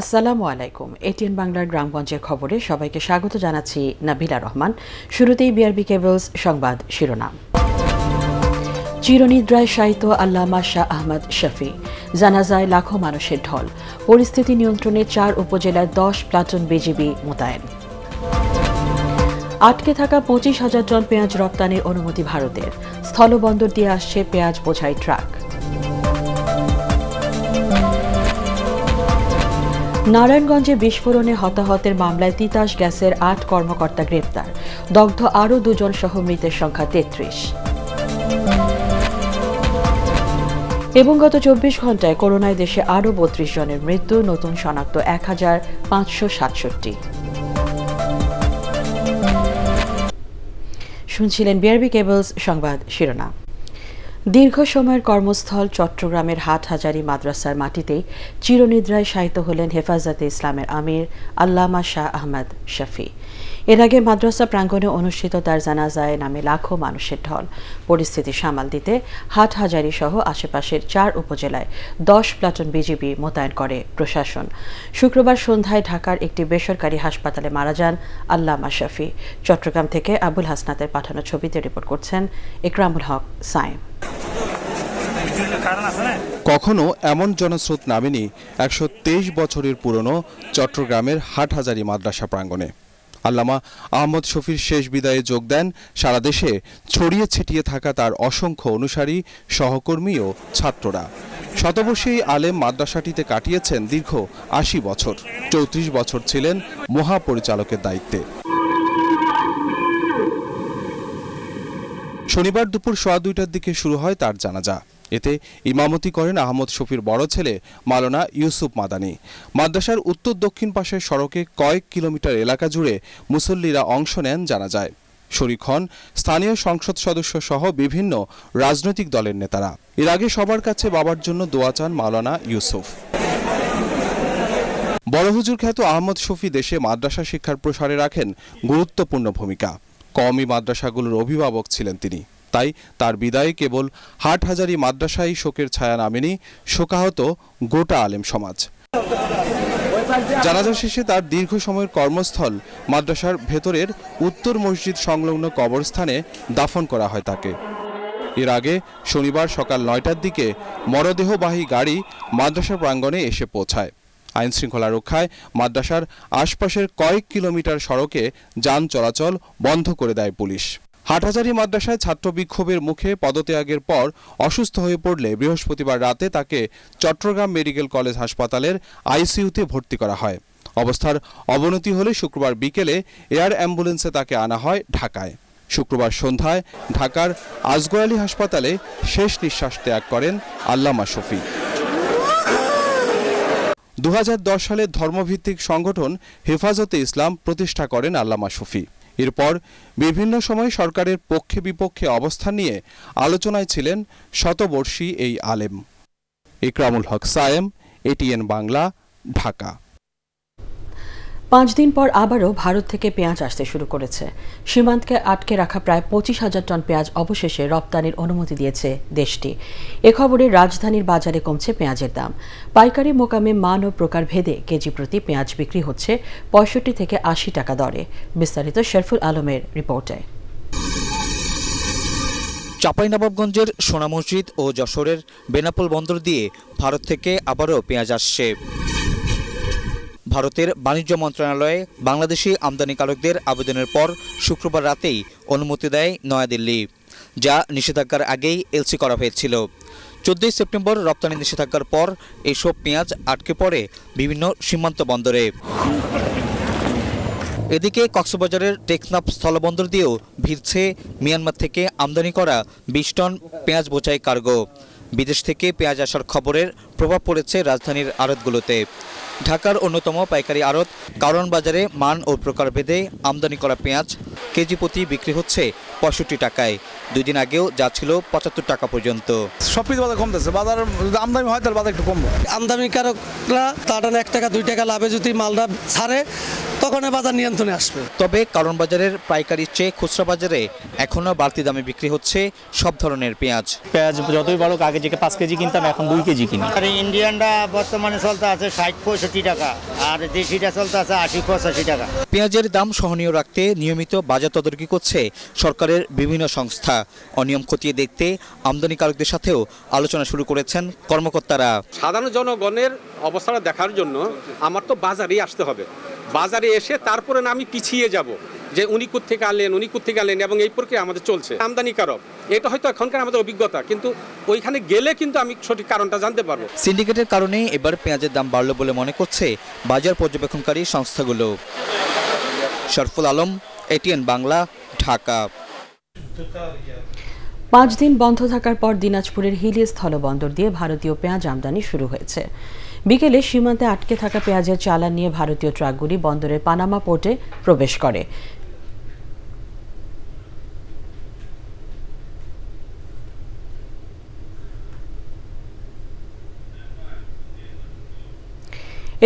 আসসালামু আলাইকুম। এটিএন বাংলার গ্রামগঞ্জের খবরে সবাইকে স্বাগত জানাচ্ছি নাবিলা রহমান। শুরুতেই বিআরবি কেবলস সংবাদ শিরোনাম। চিরনিদ্রায় শায়িত আল্লামা শাহ আহমদ শফি। জানাজায় লাখো মানুষের ঢল। পরিস্থিতি নিয়ন্ত্রণে চার উপজেলায় দশ প্লাটুন বিজিবি মোতায়েন। আটকে থাকা পঁচিশ হাজার টন পেঁয়াজ রপ্তানির অনুমতি ভারতের। স্থলবন্দর দিয়ে আসছে পেঁয়াজ বোঝাই ট্রাক। নারায়ণগঞ্জে বিস্ফোরণে হতাহতের মামলায় তিতাস গ্যাসের আট কর্মকর্তা গ্রেপ্তার। দগ্ধ আরও দুজন সহ মৃতের সংখ্যা তেত্রিশ। এবং গত চব্বিশ ঘন্টায় করোনায় দেশে আরও বত্রিশ জনের মৃত্যু, নতুন শনাক্ত এক হাজার পাঁচশো সাতষট্টি। শুনছিলেন বিআরবি কেবলস সংবাদ শিরোনাম। দীর্ঘ সময়ের কর্মস্থল চট্টগ্রামের হাটহাজারী মাদ্রাসার মাটিতেই চিরনিদ্রায় শায়িত হলেন হেফাজতে ইসলামের আমির আল্লামা শাহ আহমদ শফি। এর আগে মাদ্রাসা প্রাঙ্গণে অনুষ্ঠিত তার জানাজায় নামে লাখো মানুষের ঢল। পরিস্থিতি সামাল দিতে হাটহাজারী সহ আশেপাশের চার উপজেলায় দশ প্লাটুন বিজিবি মোতায়েন করে প্রশাসন। শুক্রবার সন্ধ্যায় ঢাকার একটি বেসরকারি হাসপাতালে মারা যান আল্লামা শফি। চট্টগ্রাম থেকে আবুল হাসনাতের পাঠানো ছবিতে রিপোর্ট করছেন ইকরামুল হক সাইম কখনো এমন জনস্রোত নামেনি একশো তেইশ বছরের পুরনো চট্টগ্রামের হাটহাজারী মাদ্রাসা প্রাঙ্গণে। আল্লামা আহমদ শফির শেষ বিদায়ে যোগ দেন, সারা দেশে ছড়িয়ে ছিটিয়ে থাকা তার অসংখ্য অনুসারী, সহকর্মী ও ছাত্ররা। শতবর্ষী আলেম মাদ্রাসাটিতে কাটিয়েছেন দীর্ঘ আশি বছর। চৌত্রিশ বছর ছিলেন মহাপরিচালকের দায়িত্বে। শনিবার দুপুর সোয়া দুইটার দিকে শুরু হয় তার জানাজা। এতে ইমামতি করেন আহমদ শফির বড় ছেলে মালনা ইউসুফ মাদানি। মাদ্রাসার উত্তর দক্ষিণ পাশের সড়কে কয়েক কিলোমিটার এলাকা জুড়ে মুসল্লিরা অংশ নেন জানা যায় শরিক হন স্থানীয় সংসদ সদস্য সহ বিভিন্ন রাজনৈতিক দলের নেতারা। এর আগে সবার কাছে বাবার জন্য দোয়া চান মাওলানা ইউসুফ। বড় হুজুর খ্যাত আহমদ শফি দেশে মাদ্রাসা শিক্ষার প্রসারে রাখেন গুরুত্বপূর্ণ ভূমিকা। কওমি মাদ্রাসাগুলোর অভিভাবক ছিলেন তিনি। তাই তার বিদায়ে কেবল হাটহাজারি মাদ্রাসাই শোকের ছায়া নামেনি, শোকাহত গোটা আলেম সমাজ। জানাজা শেষে তার দীর্ঘ সময়ের কর্মস্থল মাদ্রাসার ভেতরের উত্তর মসজিদ সংলগ্ন কবরস্থানে দাফন করা হয় তাকে। এর আগে শনিবার সকাল নয়টার দিকে মরদেহবাহী গাড়ি মাদ্রাসা প্রাঙ্গণে এসে পৌঁছায়। আইন শৃঙ্খলা রক্ষায় মাদ্রাসার আশপাশের কয়েক কিলোমিটার সড়কে যান চলাচল বন্ধ করে দেয় পুলিশ। হাটহাজারী মাদ্রাসায় ছাত্র বিক্ষোভের মুখে পদত্যাগের পর অসুস্থ হয়ে পড়লে বৃহস্পতিবার রাতে তাকে চট্টগ্রাম মেডিকেল কলেজ হাসপাতালের আইসিইউতে ভর্তি করা হয়। অবস্থার অবনতি হলে শুক্রবার বিকেলে এয়ার অ্যাম্বুলেন্সে তাকে আনা হয় ঢাকায়। শুক্রবার সন্ধ্যায় ঢাকার আজগর আলী হাসপাতালে শেষ নিঃশ্বাস ত্যাগ করেন আল্লামা শফি। দু হাজার দশ সালে ধর্মভিত্তিক সংগঠন হেফাজতে ইসলাম প্রতিষ্ঠা করেন আল্লামা শফি। এরপর বিভিন্ন সময় সরকারের পক্ষে বিপক্ষে অবস্থান নিয়ে আলোচনায় ছিলেন শতবর্ষী এই আলেম। ইকরামুল হক সায়েম, এটিএন বাংলা, ঢাকা। পাঁচ দিন পর আবারও ভারত থেকে পেঁয়াজ আসতে শুরু করেছে। সীমান্তকে আটকে রাখা প্রায় পঁচিশ হাজার টন পেঁয়াজ অবশেষে রপ্তানির অনুমতি দিয়েছে দেশটি। এ খবরে রাজধানীর বাজারে কমছে পেঁয়াজের দাম। পাইকারি মোকামে মান ও প্রকার ভেদে কেজি প্রতি পেঁয়াজ বিক্রি হচ্ছে পঁয়ষট্টি থেকে আশি টাকা দরে। বিস্তারিত শেরফুল আলমের রিপোর্টে। চাঁপাইনবাবগঞ্জের সোনা মসজিদ ও যশোরের বেনাপোল বন্দর দিয়ে ভারত থেকে আবারও পেঁয়াজ আসছে। ভারতের বাণিজ্য মন্ত্রণালয়ে বাংলাদেশি আমদানিকারকদের আবেদনের পর শুক্রবার রাতেই অনুমতি দেয় নয়াদিল্লি, যা নিষেধাজ্ঞার আগেই এলসি করা হয়েছিল। চোদ্দই সেপ্টেম্বর রপ্তানি নিষেধাজ্ঞার পর এসব পেঁয়াজ আটকে পড়ে বিভিন্ন সীমান্ত বন্দরে। এদিকে কক্সবাজারের টেকনাফ স্থলবন্দর দিয়েও ভিড়ছে মিয়ানমার থেকে আমদানি করা বিশ টন পেঁয়াজ বোঝাই কার্গো। বিদেশ থেকে পেঁয়াজ আসার খবরের প্রভাব পড়েছে রাজধানীর আড়তগুলোতে। ঢাকার অন্যতম পাইকারি আড়ত কারণ বাজারে মান ও প্রকারভেদে আমদানি করা পেঁয়াজ কেজি প্রতি বিক্রি হচ্ছে পঁয়ষট্টি টাকায়। দুই দিন আগেও যা ছিল পঁচাত্তর টাকা পর্যন্ত। সব কিছু বাজার কমতেছে। বাজার যদি আমদানি হয় তাহলে বাজার একটু কমবো। আমদানিকারকরা তার এক টাকা দুই টাকা লাভে যদি মালটা ছাড়ে তখন বাজার নিয়ন্ত্রণে আসবে। তবে কারণ বাজারের পাইকারির চেয়ে খুচরা বাজারে এখনও বাড়তি দামে বিক্রি হচ্ছে সব ধরনের পেঁয়াজ। পেঁয়াজ যতই বড় আগে থেকে পাঁচ কেজি কিনতাম এখন দুই কেজি কিনি। আর ইন্ডিয়ানটা বর্তমানে চলতে আছে ষাট পঁয়ষট্টি টাকা আর দেশিটা চলতে আছে আশি পঁচাশি টাকা। পেঁয়াজের দাম সহনীয় রাখতে নিয়মিত বাজার তদারকি করছে সরকারের বিভিন্ন সংস্থা। অনিয়ম খতিয়ে দেখতে আমদানিকারকদের সাথেও আলোচনা শুরু করেছেন কর্মকর্তারা। সাধারণ জনগণের অবস্থাটা দেখার জন্য আমার তো বাজারেই আসতে হবে। বাজারে এসে তারপরে না আমি পিছিয়ে যাব যে উনি থেকে আনলেন উনি থেকে আনলেন এবং এই প্রক্রিয়া আমাদের চলছে। আমদানিকারক এটা হয়তো এখনকার আমাদের অভিজ্ঞতা কিন্তু ওইখানে গেলে কিন্তু আমি সঠিক কারণটা জানতে পারব। সিন্ডিকেটের কারণে এবার পেঁয়াজের দাম বাড়ল বলে মনে করছে বাজার পর্যবেক্ষণকারী সংস্থাগুলো। শরফুল আলম এটিএন বাংলা ঢাকা। পাঁচ দিন বন্ধ থাকার পর দিনাজপুরের হিলি স্থলবন্দর দিয়ে ভারতীয় পেঁয়াজ আমদানি শুরু হয়েছে। বিকেলে সীমান্তে আটকে থাকা পেঁয়াজের চালান নিয়ে ভারতীয় ট্রাকগুলি বন্দরের পানামা পোর্টে প্রবেশ করে।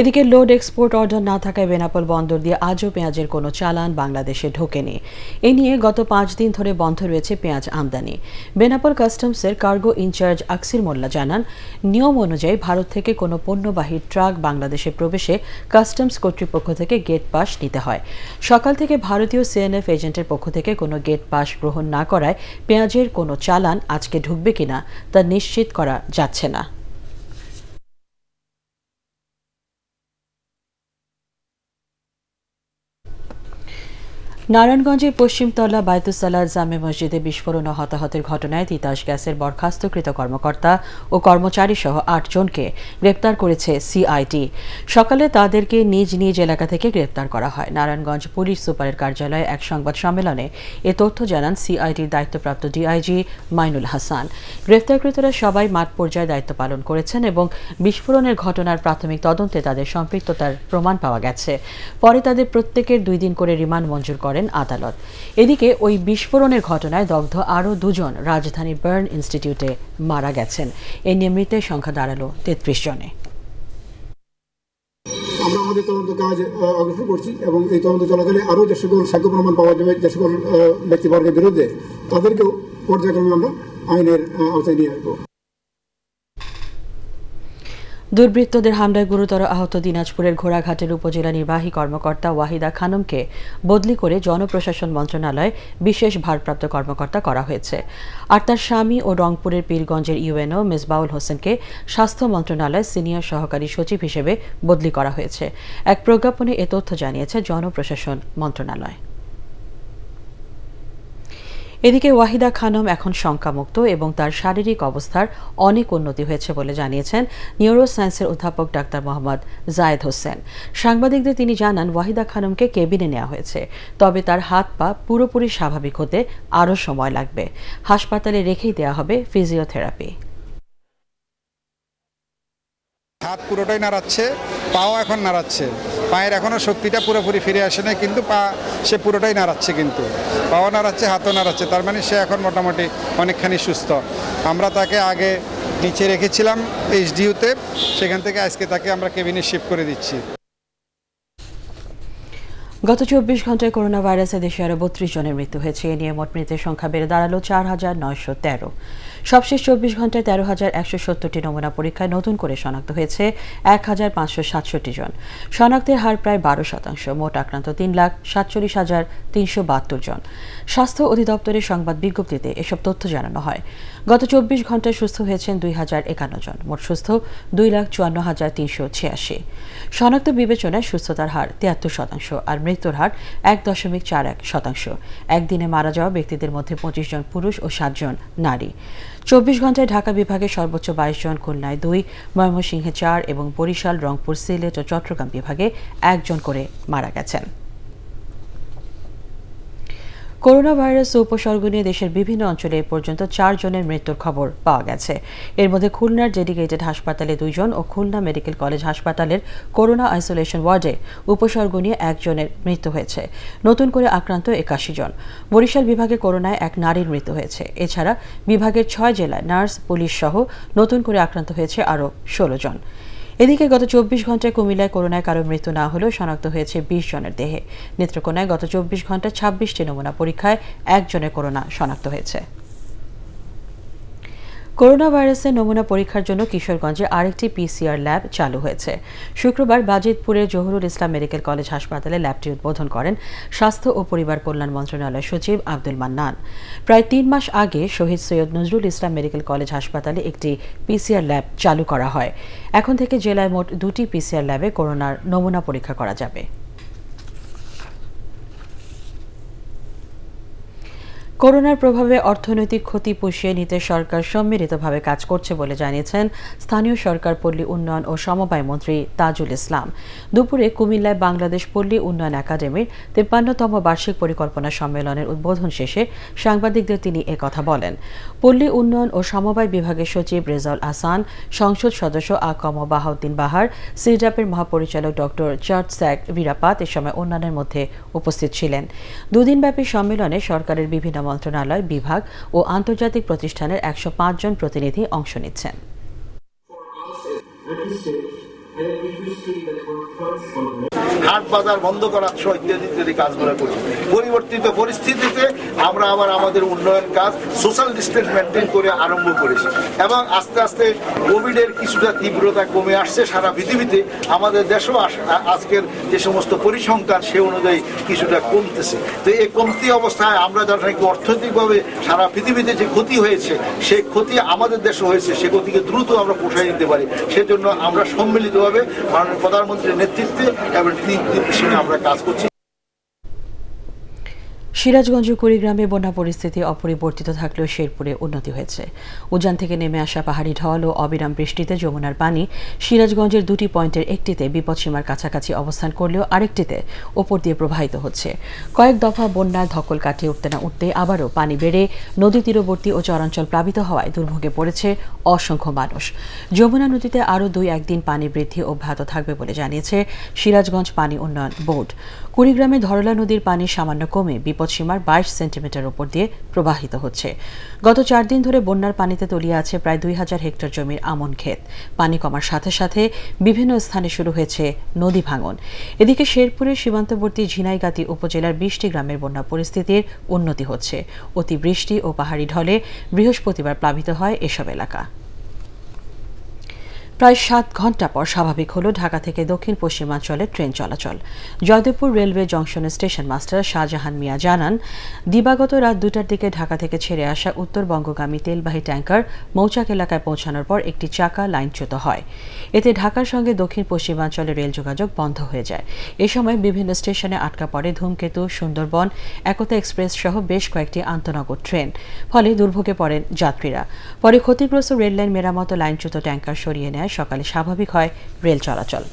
এদিকে লোড এক্সপোর্ট অর্ডার না থাকায় বেনাপোল বন্দর দিয়ে আজও পেঁয়াজের কোনো চালান বাংলাদেশে ঢোকেনি। এ নিয়ে গত পাঁচ দিন ধরে বন্ধ রয়েছে পেঁয়াজ আমদানি। বেনাপোল কাস্টমসের কার্গো ইনচার্জ আকসির মোল্লা জানান, নিয়ম অনুযায়ী ভারত থেকে কোনো পণ্যবাহী ট্রাক বাংলাদেশে প্রবেশে কাস্টমস কর্তৃপক্ষ থেকে গেট পাস নিতে হয়। সকাল থেকে ভারতীয় সিএনএফ এজেন্টের পক্ষ থেকে কোনো গেট পাস গ্রহণ না করায় পেঁয়াজের কোনো চালান আজকে ঢুকবে কিনা তা নিশ্চিত করা যাচ্ছে না। নারায়ণগঞ্জের পশ্চিমতলা বায়তুসালার জামে মসজিদে বিস্ফোরণ ও হতাহতের ঘটনায় তিতাস গ্যাসের বরখাস্তকৃত কর্মকর্তা ও কর্মচারী সহ আটজনকে গ্রেপ্তার করেছে সিআইটি সকালে তাদেরকে নিজ নিজ এলাকা থেকে গ্রেপ্তার করা হয়। নারায়ণগঞ্জ পুলিশ সুপারের কার্যালয়ে এক সংবাদ সম্মেলনে এ তথ্য জানান সিআইটির দায়িত্বপ্রাপ্ত ডিআইজি মাইনুল হাসান। গ্রেপ্তারকৃতরা সবাই মাঠ পর্যায়ে দায়িত্ব পালন করেছেন এবং বিস্ফোরণের ঘটনার প্রাথমিক তদন্তে তাদের সম্পৃক্ততার প্রমাণ পাওয়া গেছে। পরে তাদের প্রত্যেকের দুই দিন করে রিমান্ড মঞ্জুর করেন আদালত। এদিকে ওই বিস্ফোরণের ঘটনায় দগ্ধ আরও দুজন রাজধানী বার্ন ইনস্টিটিউটে মারা গেছেন। এ নিয়ে মৃতের সংখ্যা দাঁড়াল তেত্রিশ জনে। আমরা আমাদের তদন্ত কাজ অগ্রসর করছি এবং এই তদন্ত চলাকালে আরও যে সকল সাক্ষ্য প্রমাণ পাওয়া যাবে, যে সকল ব্যক্তিবর্গের বিরুদ্ধে, তাদেরকেও পর্যায়ক্রমে আমরা আইনের আওতায় নিয়ে আসব। দুর্বৃত্তদের হামলায় গুরুতর আহত দিনাজপুরের ঘোড়াঘাটের উপজেলা নির্বাহী কর্মকর্তা ওয়াহিদা খানমকে বদলি করে জনপ্রশাসন মন্ত্রণালয় বিশেষ ভারপ্রাপ্ত কর্মকর্তা করা হয়েছে। আর তার স্বামী ও রংপুরের পীরগঞ্জের ইউএনও মেজবাউল হোসেনকে স্বাস্থ্য মন্ত্রণালয় সিনিয়র সহকারী সচিব হিসেবে বদলি করা হয়েছে। এক প্রজ্ঞাপনে এ তথ্য জানিয়েছে জনপ্রশাসন মন্ত্রণালয়। এদিকে ওয়াহিদা খানম এখন শঙ্কামুক্ত এবং তার শারীরিক অবস্থার অনেক উন্নতি হয়েছে বলে জানিয়েছেন নিউরো সায়েন্সের অধ্যাপক ডাক্তার মোহাম্মদ জায়েদ হোসেন। সাংবাদিকদের তিনি জানান, ওয়াহিদা খানমকে কেবিনে নেওয়া হয়েছে, তবে তার হাত পা পুরোপুরি স্বাভাবিক হতে আরও সময় লাগবে। হাসপাতালে রেখেই দেওয়া হবে ফিজিওথেরাপি। হাত পুরোটাই নাড়াচ্ছে, পাও এখন নাড়াচ্ছে। পায়ের এখনও শক্তিটা পুরোপুরি ফিরে আসে না কিন্তু পা, সে পুরোটাই নাড়াচ্ছে কিন্তু। পাও নাড়াচ্ছে, হাতও নাড়াচ্ছে, তার মানে সে এখন মোটামুটি অনেকখানি সুস্থ। আমরা তাকে আগে নিচে রেখেছিলাম এইচডিউতে, সেখান থেকে আজকে তাকে আমরা কেবিনে শিফট করে দিচ্ছি। গত চব্বিশ ঘন্টায় করোনা ভাইরাসে দেশে আরও বত্রিশ জনের মৃত্যু হয়েছে। এ নিয়ে মোট মৃতের সংখ্যা বেড়ে দাঁড়াল চার হাজার নয়শো তেরো। সবশেষ চব্বিশ ঘন্টায় তেরো হাজার একশো সত্তরটি নমুনা পরীক্ষায় নতুন করে শনাক্ত হয়েছে এক হাজার পাঁচশো সাতষট্টি জন। শনাক্তের হার প্রায় বারো শতাংশ, মোট আক্রান্ত তিন লাখ সাতচল্লিশ হাজার তিনশো বাহাত্তর জন। স্বাস্থ্য অধিদপ্তরের সংবাদ বিজ্ঞপ্তিতে এসব তথ্য জানানো হয়। গত চব্বিশ ঘন্টায় সুস্থ হয়েছেন দুই হাজার একান্ন জন, মোট সুস্থ দুই লাখ চুয়ান্ন হাজার তিনশো ছিয়াশি। শনাক্ত বিবেচনায় সুস্থতার হার তিয়াত্তর শতাংশ আর মৃত্যুর হার এক দশমিক চার এক শতাংশ। একদিনে মারা যাওয়া ব্যক্তিদের মধ্যে পঁচিশ জন পুরুষ ও সাতজন নারী। চব্বিশ ঘন্টায় ঢাকা বিভাগে সর্বোচ্চ বাইশ জন, খুলনায় দুই, ময়মনসিংহে চার এবং বরিশাল, রংপুর, সিলেট ও চট্টগ্রাম বিভাগে একজন করে মারা গেছেন। করোনা ভাইরাস উপসর্গ নিয়ে দেশের বিভিন্ন অঞ্চলে এ পর্যন্ত চার জনের মৃত্যুর খবর পাওয়া গেছে। এর মধ্যে খুলনার ডেডিকেটেড হাসপাতালে দুইজন ও খুলনা মেডিকেল কলেজ হাসপাতালের করোনা আইসোলেশন ওয়ার্ডে উপসর্গ নিয়ে একজনের মৃত্যু হয়েছে। নতুন করে আক্রান্ত একাশি জন। বরিশাল বিভাগে করোনায় এক নারীর মৃত্যু হয়েছে। এছাড়া বিভাগের ছয় জেলায় নার্স, পুলিশ সহ নতুন করে আক্রান্ত হয়েছে আরও ষোলো জন। এদিকে গত চব্বিশ ঘন্টায় কুমিল্লায় করোনায় কারও মৃত্যু না হলেও শনাক্ত হয়েছে বিশ জনের দেহে। নেত্রকোনায় গত চব্বিশ ঘন্টায় ছাব্বিশটি নমুনা পরীক্ষায় একজনের করোনা শনাক্ত হয়েছে। করোনা ভাইরাসের নমুনা পরীক্ষার জন্য কিশোরগঞ্জে আরেকটি পিসিআর ল্যাব চালু হয়েছে। শুক্রবার বাজিতপুরের জহুরুল ইসলাম মেডিকেল কলেজ হাসপাতালে ল্যাবটি উদ্বোধন করেন স্বাস্থ্য ও পরিবার কল্যাণ মন্ত্রণালয় সচিব আব্দুল মান্নান। প্রায় তিন মাস আগে শহীদ সৈয়দ নজরুল ইসলাম মেডিকেল কলেজ হাসপাতালে একটি পিসিআর ল্যাব চালু করা হয়। এখন থেকে জেলায় মোট দুটি পিসিআর ল্যাবে করোনার নমুনা পরীক্ষা করা যাবে। করোনার প্রভাবে অর্থনৈতিক ক্ষতি পুষিয়ে নিতে সরকার সম্মিলিতভাবে কাজ করছে বলে জানিয়েছেন স্থানীয় সরকার পল্লী উন্নয়ন ও সমবায় মন্ত্রী তাজুল ইসলাম। দুপুরে কুমিল্লায় বাংলাদেশ পল্লী উন্নয়ন একাডেমির তিপ্পান্নতম বার্ষিক পরিকল্পনা সম্মেলনের উদ্বোধন শেষে সাংবাদিকদের তিনি একথা বলেন। পল্লী উন্নয়ন ও সমবায় বিভাগের সচিব রেজাউল আসান সংসদ সদস্য আকম বাহাউদ্দিন বাহার, সিডাপের মহাপরিচালক ডক্টর চার্ট স্যাক বীরাপাত এ সময় অন্যান্যের মধ্যে উপস্থিত ছিলেন। দুদিনব্যাপী সম্মেলনে সরকারের বিভিন্ন মন্ত্রণালয় বিভাগ ও আন্তর্জাতিক প্রতিষ্ঠানের একশো পাঁচ জন প্রতিনিধি অংশ নিচ্ছেন। হাট বাজার বন্ধ করা সহ ইত্যাদি ইত্যাদি কাজগুলো করি পরিবর্তিত পরিস্থিতিতে আমরা আবার আমাদের উন্নয়ন কাজ সোশ্যাল ডিস্টেন্স মেনটেন করে আরম্ভ করেছি। এবং আস্তে আস্তে কোভিডের কিছুটা তীব্রতা কমে আসছে সারা পৃথিবীতে। আমাদের দেশও আজকের যে সমস্ত পরিসংখ্যান সে অনুযায়ী কিছুটা কমতেছে। তো এই কমতি অবস্থায় আমরা যারা নাকি অর্থনৈতিকভাবে সারা পৃথিবীতে যে ক্ষতি হয়েছে, সেই ক্ষতি আমাদের দেশে হয়েছে, সে ক্ষতিকে দ্রুত আমরা পোষায় নিতে পারি। সেজন্য আমরা সম্মিলিতভাবে মাননীয় প্রধানমন্ত্রীর নেতৃত্বে এবং তিনি আমরা কাজ করছি। সিরাজগঞ্জ কুড়িগ্রামে বন্যা পরিস্থিতি অপরিবর্তিত থাকলেও শেরপুরে উন্নতি হয়েছে। উজান থেকে নেমে আসা পাহাড়ি ঢল ও অবিরাম বৃষ্টিতে যমুনার পানি সিরাজগঞ্জের দুটি পয়েন্টের একটিতে বিপদসীমার কাছাকাছি অবস্থান করলেও আরেকটিতে ওপর দিয়ে প্রবাহিত হচ্ছে। কয়েক দফা বন্যার ধকল কাটিয়ে উঠতে না উঠতে আবারও পানি বেড়ে নদী তীরবর্তী ও চরাঞ্চল প্লাবিত হওয়ায় দুর্ভোগে পড়েছে অসংখ্য মানুষ। যমুনা নদীতে আরও দুই একদিন পানি বৃদ্ধি অব্যাহত থাকবে বলে জানিয়েছে সিরাজগঞ্জ পানি উন্নয়ন বোর্ড। কুড়িগ্রামে ধরলা নদীর পানি সামান্য কমে বিপদসীমার বাইশ সেন্টিমিটার উপর দিয়ে প্রবাহিত হচ্ছে। গত চার দিন ধরে বন্যার পানিতে তলিয়ে আছে প্রায় দুই হাজার হেক্টর জমির আমন ক্ষেত। পানি কমার সাথে সাথে বিভিন্ন স্থানে শুরু হয়েছে নদী ভাঙন। এদিকে শেরপুরের সীমান্তবর্তী ঝিনাইগাতি উপজেলার বিশটি গ্রামের বন্যা পরিস্থিতির উন্নতি হচ্ছে। অতিবৃষ্টি ও পাহাড়ি ঢলে বৃহস্পতিবার প্লাবিত হয় এসব এলাকা। প্রায় সাত ঘণ্টা পর স্বাভাবিক হল ঢাকা থেকে দক্ষিণ পশ্চিমাঞ্চলে ট্রেন চলাচল। জয়দেবপুর রেলওয়ে জংশনের স্টেশন মাস্টার শাহজাহান মিয়া জানান, দিবাগত রাত দুটার দিকে ঢাকা থেকে ছেড়ে আসা উত্তরবঙ্গগামী তেলবাহী ট্যাঙ্কার মৌচাক এলাকায় পৌঁছানোর পর একটি চাকা লাইনচ্যুত হয়। এতে ঢাকার সঙ্গে দক্ষিণ পশ্চিমাঞ্চলে রেল যোগাযোগ বন্ধ হয়ে যায়। এ সময় বিভিন্ন স্টেশনে আটকা পড়ে ধূমকেতু, সুন্দরবন, একতা এক্সপ্রেস সহ বেশ কয়েকটি আন্তনগর ট্রেন। ফলে দুর্ভোগে পড়েন যাত্রীরা। পরে ক্ষতিগ্রস্ত রেললাইন মেরামত লাইনচ্যুত ট্যাঙ্কার সরিয়ে নেয় সকালে স্বাভাবিক হয় রেল চলাচল।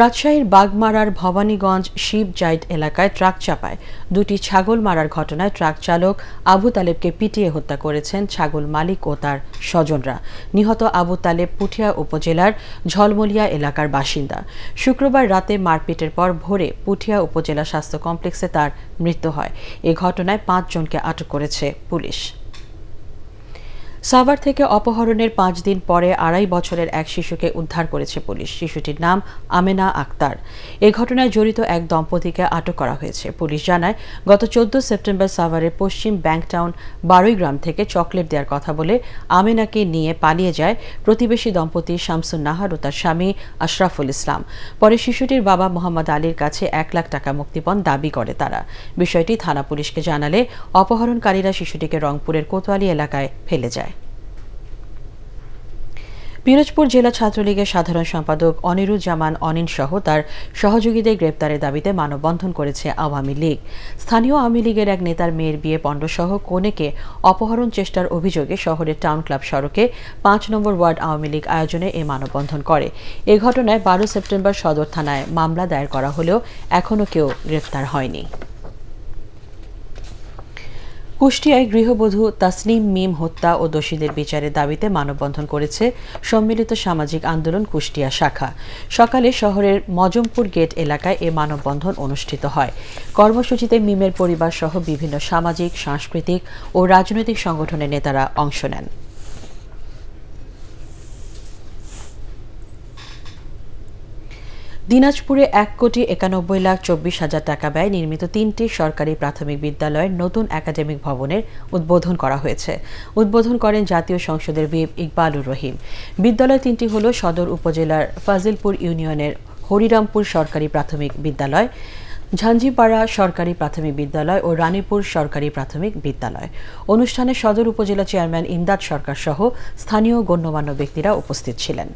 রাজশাহীর বাগমারার ভবানীগঞ্জ শিব জাইট এলাকায় ট্রাক চাপায়। দুটি ছাগল মারার ঘটনায় ট্রাক চালক আবু তালেবকে পিটিয়ে হত্যা করেছেন ছাগল মালিক ও তার স্বজনরা। নিহত আবু তালেব পুঠিয়া উপজেলার ঝলমলিয়া এলাকার বাসিন্দা। শুক্রবার রাতে মারপিটের পর ভোরে পুঠিয়া উপজেলা স্বাস্থ্য কমপ্লেক্সে তার মৃত্যু হয়। এ ঘটনায় পাঁচজনকে আটক করেছে পুলিশ। সাভার থেকে অপহরণের পাঁচ দিন পরে আড়াই বছরের এক শিশুকে উদ্ধার করেছে পুলিশ। শিশুটির নাম আমেনা আক্তার। এ ঘটনায় জড়িত এক দম্পতিকে আটক করা হয়েছে। পুলিশ জানায়, গত চোদ্দ সেপ্টেম্বর সাভারের পশ্চিম ব্যাংকটাউন বারুই গ্রাম থেকে চকলেট দেওয়ার কথা বলে আমেনাকে নিয়ে পালিয়ে যায় প্রতিবেশী দম্পতি শামসুন নাহার ও তার স্বামী আশরাফুল ইসলাম। পরে শিশুটির বাবা মোহাম্মদ আলীর কাছে এক লাখ টাকা মুক্তিপণ দাবি করে তারা। বিষয়টি থানা পুলিশকে জানালে, অপহরণকারীরা শিশুটিকে রংপুরের কোতোয়ালি এলাকায় ফেলে যায়। পিরোজপুর জেলা ছাত্রলীগের সাধারণ সম্পাদক অনিরুজ্জামান অনিন সহ তার সহযোগীদের গ্রেপ্তারের দাবিতে মানববন্ধন করেছে আওয়ামী লীগ। স্থানীয় আওয়ামী লীগের এক নেতার মেয়ের বিয়ে পণ্ডসহ কনেকে অপহরণ চেষ্টার অভিযোগে শহরের টাউন ক্লাব সড়কে পাঁচ নম্বর ওয়ার্ড আওয়ামী লীগ আয়োজনে এই মানববন্ধন করে। এ ঘটনায় বারো সেপ্টেম্বর সদর থানায় মামলা দায়ের করা হলেও এখনও কেউ গ্রেপ্তার হয়নি। কুষ্টিয়ায় গৃহবধূ তাসনিম মিম হত্যা ও দোষীদের বিচারের দাবিতে মানববন্ধন করেছে সম্মিলিত সামাজিক আন্দোলন কুষ্টিয়া শাখা। সকালে শহরের মজমপুর গেট এলাকায় এ মানববন্ধন অনুষ্ঠিত হয়। কর্মসূচিতে মিমের পরিবার সহ বিভিন্ন সামাজিক, সাংস্কৃতিক ও রাজনৈতিক সংগঠনের নেতারা অংশ নেন। দিনাজপুরে এক কোটি একানব্বই লাখ চব্বিশ হাজার টাকা ব্যয় নির্মিত তিনটি সরকারি প্রাথমিক বিদ্যালয়ের নতুন একাডেমিক ভবনের উদ্বোধন করা হয়েছে। উদ্বোধন করেন জাতীয় সংসদের বিপ ইকবালুর রহিম। বিদ্যালয় তিনটি হল সদর উপজেলার ফাজিলপুর ইউনিয়নের হরিরামপুর সরকারি প্রাথমিক বিদ্যালয় ঝাঞ্জিপাড়া সরকারি প্রাথমিক বিদ্যালয় ও রানীপুর সরকারি প্রাথমিক বিদ্যালয়। অনুষ্ঠানে সদর উপজেলা চেয়ারম্যান ইমদাদ সরকার সহ স্থানীয় গণ্যমান্য ব্যক্তিরা উপস্থিত ছিলেন।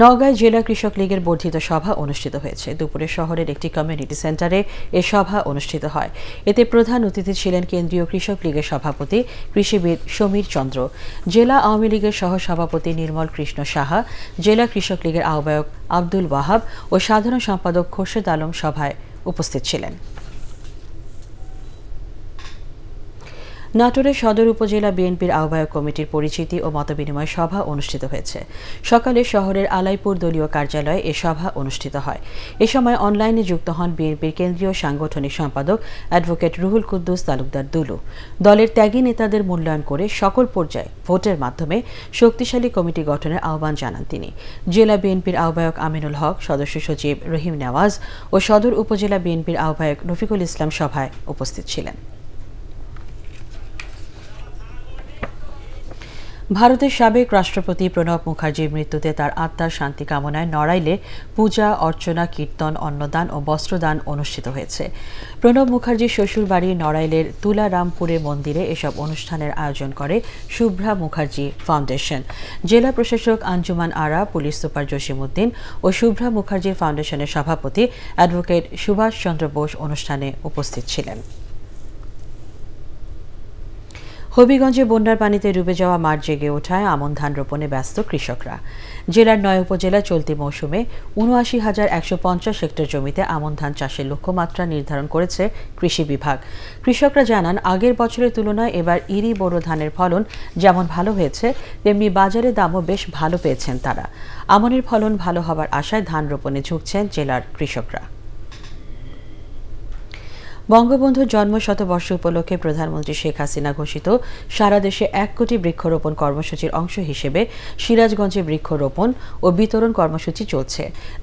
নওগাঁয় জেলা কৃষক লীগের বর্ধিত সভা অনুষ্ঠিত হয়েছে। দুপুরে শহরের একটি কমিউনিটি সেন্টারে এ সভা অনুষ্ঠিত হয়। এতে প্রধান অতিথি ছিলেন কেন্দ্রীয় কৃষক লীগের সভাপতি কৃষিবিদ সমীর চন্দ্র, জেলা আওয়ামী লীগের সহ সভাপতি নির্মল কৃষ্ণ সাহা, জেলা কৃষক লীগের আহ্বায়ক আব্দুল ওয়াহাব ও সাধারণ সম্পাদক খোরশেদ আলম সভায় উপস্থিত ছিলেন। নাটোরের সদর উপজেলা বিএনপির আহ্বায়ক কমিটির পরিচিতি ও মতবিনিময় সভা অনুষ্ঠিত হয়েছে। সকালে শহরের আলাইপুর দলীয় কার্যালয়ে এ সভা অনুষ্ঠিত হয়। এ সময় অনলাইনে যুক্ত হন বিএনপির কেন্দ্রীয় সাংগঠনিক সম্পাদক অ্যাডভোকেট রুহুল কুদ্দুস তালুকদার দুলু। দলের ত্যাগী নেতাদের মূল্যায়ন করে সকল পর্যায়ে ভোটের মাধ্যমে শক্তিশালী কমিটি গঠনের আহ্বান জানান তিনি। জেলা বিএনপির আহ্বায়ক আমিনুল হক, সদস্য সচিব রহিম নেওয়াজ ও সদর উপজেলা বিএনপির আহ্বায়ক রফিকুল ইসলাম সভায় উপস্থিত ছিলেন। ভারতের সাবেক রাষ্ট্রপতি প্রণব মুখার্জির মৃত্যুতে তার আত্মার শান্তি কামনায় নড়াইলে পূজা, অর্চনা, কীর্তন, অন্নদান ও বস্ত্রদান অনুষ্ঠিত হয়েছে। প্রণব মুখার্জির শ্বশুরবাড়ি নড়াইলের তুলারামপুরে মন্দিরে এসব অনুষ্ঠানের আয়োজন করে শুভ্রা মুখার্জি ফাউন্ডেশন। জেলা প্রশাসক আঞ্জুমান আরা, পুলিশ সুপার জসিমউদ্দিন ও শুভ্রা মুখার্জি ফাউন্ডেশনের সভাপতি অ্যাডভোকেট সুভাষ চন্দ্র বোস অনুষ্ঠানে উপস্থিত ছিলেন। হবিগঞ্জে বন্যার পানিতে ডুবে যাওয়া মাঠ জেগে ওঠায় আমন ধান রোপণে ব্যস্ত কৃষকরা। জেলার নয় উপজেলা চলতি মৌসুমে উনআশি হাজার একশো পঞ্চাশ হেক্টর জমিতে আমন ধান চাষের লক্ষ্যমাত্রা নির্ধারণ করেছে কৃষি বিভাগ। কৃষকরা জানান, আগের বছরের তুলনায় এবার ইরি বোরো ধানের ফলন যেমন ভালো হয়েছে, তেমনি বাজারে দামও বেশ ভালো পেয়েছেন তারা। আমনের ফলন ভালো হবার আশায় ধান রোপণে ঝুঁকছেন জেলার কৃষকরা। বঙ্গবন্ধুর জন্ম শতবর্ষ উপলক্ষে প্রধানমন্ত্রী শেখ হাসিনা ঘোষিত সারা দেশে এক কোটি বৃক্ষরোপণ কর্মসূচির অংশ হিসেবে সিরাজগঞ্জে বৃক্ষরোপণ ও বিতরণ কর্মসূচি চলছে।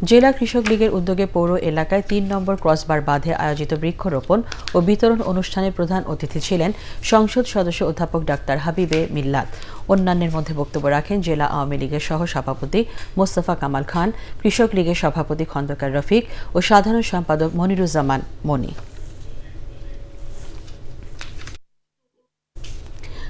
জেলা কৃষক লীগের উদ্যোগে পৌর এলাকায় তিন নম্বর ক্রসবার বাঁধে আয়োজিত বৃক্ষরোপণ ও বিতরণ অনুষ্ঠানে প্রধান অতিথি ছিলেন সংসদ সদস্য অধ্যাপক ডাক্তার হাবিবে মিল্লাত। অন্যান্যের মধ্যে বক্তব্য রাখেন জেলা আওয়ামী লীগের সহ সভাপতি মোস্তফা কামাল খান, কৃষক লীগের সভাপতি খন্দকার রফিক ও সাধারণ সম্পাদক মনিরুজ্জামান মনি।